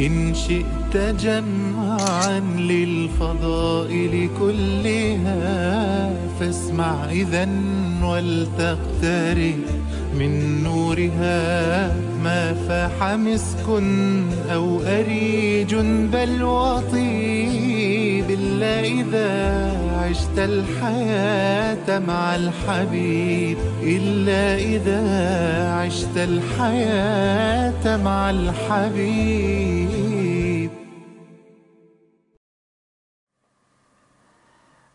إن شئت جمعا للفضائل كلها فاسمع إذا ولتقترب من نورها. ما فاح مسك أو أريج بل وطيب إلا إذا عشت الحياة مع الحبيب إلا إذا عشت الحياة مع الحبيب.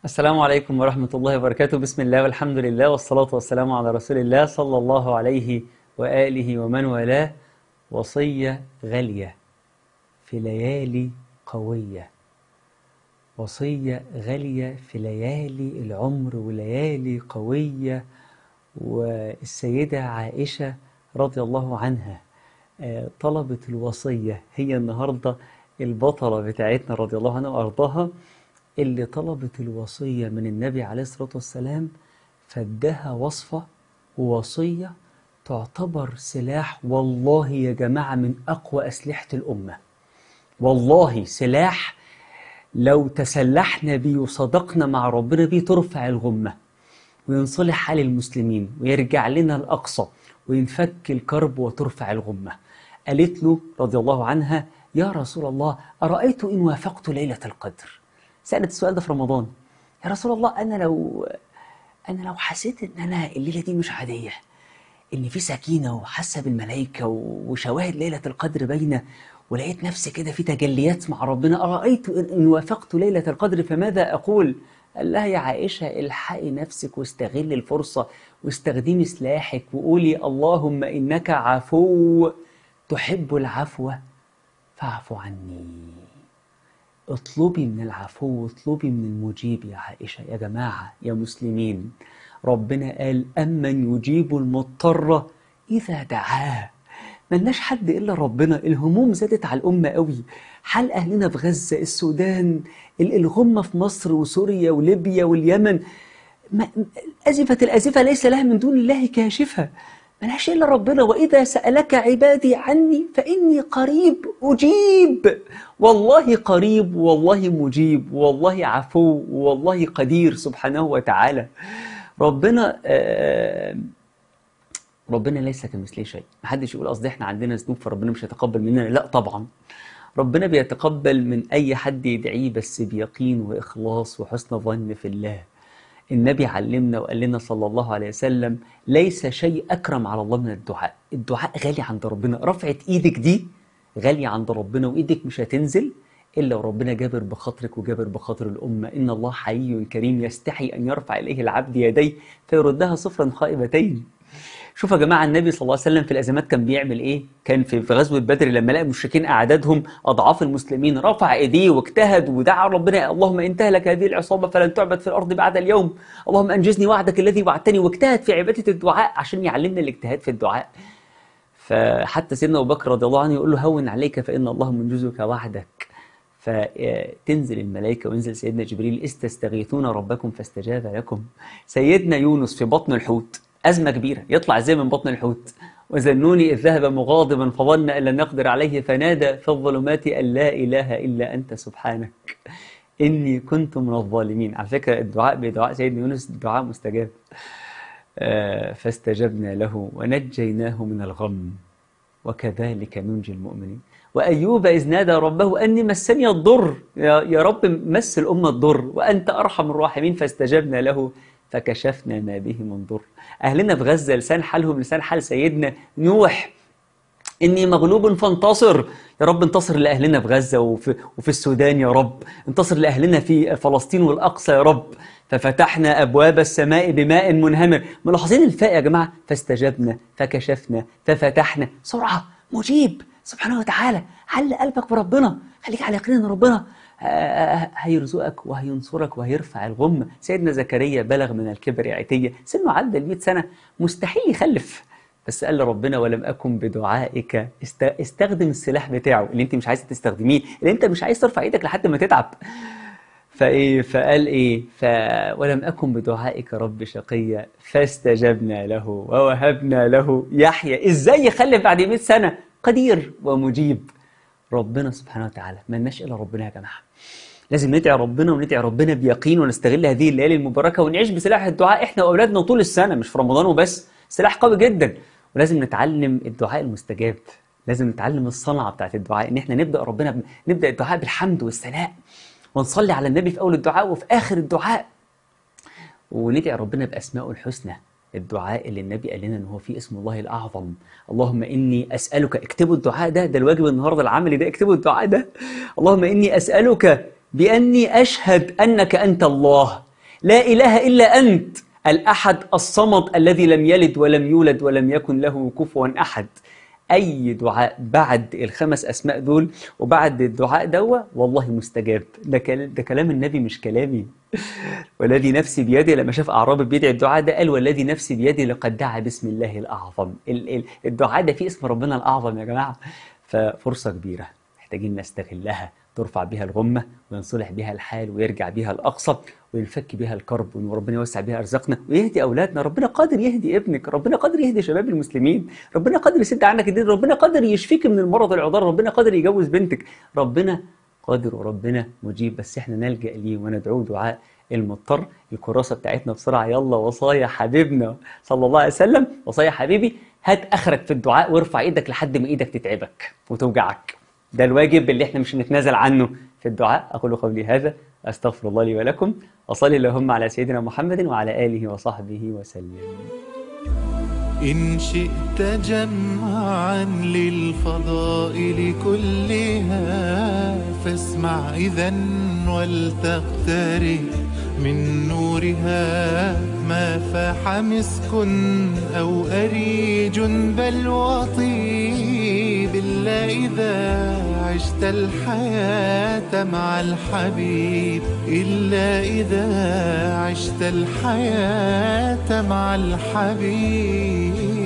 السلام عليكم ورحمة الله وبركاته. بسم الله والحمد لله والصلاة والسلام على رسول الله صلى الله عليه وآله ومن والاه وصية غالية في ليالي قوية. وصية غالية في ليالي العمر وليالي قوية. والسيدة عائشة رضي الله عنها آه، طلبت الوصية هي النهاردة البطلة بتاعتنا رضي الله عنها وأرضاها اللي طلبت الوصية من النبي عليه الصلاة والسلام فادها وصفة ووصية تعتبر سلاح والله يا جماعة من أقوى أسلحة الأمة. والله سلاح لو تسلحنا بيه وصدقنا مع ربنا بيه ترفع الغمة وينصلح حال المسلمين ويرجع لنا الأقصى وينفك الكرب وترفع الغمة. قالت له رضي الله عنها يا رسول الله أرأيت إن وافقت ليلة القدر؟ سألت السؤال ده في رمضان. يا رسول الله أنا لو أنا لو حسيت إن أنا الليلة دي مش عادية إن في سكينة وحاسة بالملائكة وشواهد ليلة القدر باينة ولقيت نفسي كده في تجليات مع ربنا. إن إن وافقت ليلة القدر فماذا أقول؟ قال لها يا عائشة الحقي نفسك واستغل الفرصة واستخدمي سلاحك وقولي اللهم إنك عفو تحب العفو فاعف عني. اطلبي من العفو اطلبي من المجيب يا عائشة. يا جماعة يا مسلمين ربنا قال أمن يجيب المضطر إذا دعاه. ملناش حد إلا ربنا. الهموم زادت على الأمة قوي. حال أهلنا في غزة السودان ال- الغمة في مصر وسوريا وليبيا واليمن؟ ما- أزفت الأزفة ليس لها من دون الله كاشفة. ملهاش إلا ربنا. وإذا سألك عبادي عني فإني قريب أجيب. والله قريب والله مجيب والله عفو والله قدير سبحانه وتعالى. ربنا آه ربنا ليس كمثله شيء. محدش يقول قصدي إحنا عندنا ذنوب فربنا مش هيتقبل مننا. لا طبعا. ربنا بيتقبل من أي حد يدعيه بس بيقين وإخلاص وحسن ظن في الله. النبي علمنا وقال لنا صلى الله عليه وسلم ليس شيء أكرم على الله من الدعاء. الدعاء غالي عند ربنا. رفعت إيدك دي غالية عند ربنا وإيدك مش هتنزل. إلا وربنا جابر بخاطرك وجابر بخاطر الأمة إن الله حي كريم يستحي أن يرفع إليه العبد يديه فيردها صفرا خائبتين شوف يا جماعة النبي صلى الله عليه وسلم في الأزمات كان بيعمل إيه؟ كان في غزوة بدر لما لقى المشركين أعدادهم أضعاف المسلمين رفع إيديه واجتهد ودعا ربنا اللهم إن تهلك هذه العصابة فلن تعبد في الأرض بعد اليوم، اللهم أنجزني وعدك الذي وعدتني واجتهد في عبادة الدعاء عشان يعلمنا الاجتهاد في الدعاء. فحتى سيدنا أبو بكر رضي الله عنه يقول له هون عليك فإن الله منجزك وعدك. فتنزل الملائكة وينزل سيدنا جبريل استستغيثون ربكم فاستجاب لكم. سيدنا يونس في بطن الحوت أزمة كبيرة يطلع إزاي من بطن الحوت. وذنوني إذ ذهب مغاضبا فظن أن لن نقدر عليه فنادى في الظلمات أن لا إله إلا أنت سبحانك. إني كنت من الظالمين. على فكرة الدعاء بدعاء سيدنا يونس دعاء مستجاب. آه، فاستجبنا له ونجيناه من الغم. وكذلك ننجي المؤمنين. وأيوب إذ نادى ربه أني مسني الضر. يا رب مس الأمة الضر. وأنت أرحم الراحمين فاستجبنا له فكشفنا ما به من ضر. أهلنا في غزة لسان حالهم لسان حال سيدنا نوح. إني مغلوب فانتصر. يا رب انتصر لأهلنا في غزة وفي, وفي السودان يا رب. انتصر لأهلنا في فلسطين والأقصى يا رب. ففتحنا أبواب السماء بماء منهمر. ملاحظين الفاء يا جماعة؟ فاستجبنا فكشفنا ففتحنا. سرعة مجيب. سبحانه وتعالى حل قلبك بربنا خليك على يقين إن ربنا آه، هيرزقك وهينصرك وهيرفع الغمة سيدنا زكريا بلغ من الكبر عتية سنه عدى ال 100 سنة مستحيل يخلف. بس قال لربنا ولم أكن بدعائك است- استخدم السلاح بتاعه. اللي انت مش عايز تستخدميه اللي انت مش عايز ترفع إيدك لحد ما تتعب. فإيه؟ فقال إيه؟ ف ولم أكن بدعائك رب شقيا فاستجبنا له ووهبنا له يحيى. إزاي يخلف بعد 100 سنة؟ قدير ومجيب. ربنا سبحانه وتعالى ملناش إلا ربنا يا جماعة. لازم ندعي ربنا وندعي ربنا بيقين ونستغل هذه الليالي المباركة ونعيش بسلاح الدعاء إحنا وأولادنا طول السنة مش في رمضان وبس. سلاح قوي جدا. ولازم نتعلم الدعاء المستجاب. لازم نتعلم الصنعة بتاعت الدعاء إن إحنا نبدأ ربنا ب... نبدأ الدعاء بالحمد والثناء. ونصلي على النبي في أول الدعاء وفي آخر الدعاء. وندعي ربنا باسمائه الحسنى. الدعاء اللي النبي قال لنا إن هو فيه اسم الله الأعظم. اللهم إني أسألك اكتبوا الدعاء ده ده الواجب النهارده العملي ده اكتبوا الدعاء ده. اللهم إني أسألك بأني أشهد أنك أنت الله. لا إله إلا أنت الأحد الصمد الذي لم يلد ولم يولد ولم يكن له كفوا أحد. أي دعاء بعد الخمس أسماء دول وبعد الدعاء دوا والله مستجاب. ده ده كلام النبي مش كلامي. والذي نفسي بيده لما شاف أعرابي بيدعي الدعاء ده قال والذي نفسي بيده لقد دعا باسم الله الأعظم. ال- ال- الدعاء ده فيه اسم ربنا الأعظم يا جماعة. ففرصة كبيرة محتاجين نستغلها. ترفع بها الغمة وينصلح بها الحال ويرجع بها الأقصى وينفك بها الكرب وربنا يوسع بها أرزاقنا ويهدي أولادنا. ربنا قادر يهدي ابنك. ربنا قادر يهدي شباب المسلمين. ربنا قادر يسد عنك الدين. ربنا قادر يشفيك من المرض العضال ربنا قادر يجوز بنتك. ربنا قادر وربنا مجيب. بس إحنا نلجأ ليه وندعوه دعاء المضطر. الكراسة بتاعتنا بسرعة. يلا وصايا حبيبنا صلى الله عليه وسلم. وصايا حبيبي هات آخرك في الدعاء وارفع إيدك لحد ما إيدك تتعبك وتوجعك. ده الواجب اللي إحنا مش هنتنازل عنه في الدعاء. أقول قولي هذا أستغفر الله لي ولكم وصلي اللهم على سيدنا محمد وعلى آله وصحبه وسلم. إن شئت جمعا للفضائل كلها فاسمع إذا ولتقترب من نورها ما فاح مسك أو أريج بل وطيب إلا إذا عشت الحياة مع الحبيب إلا إذا عشت الحياة مع الحبيب.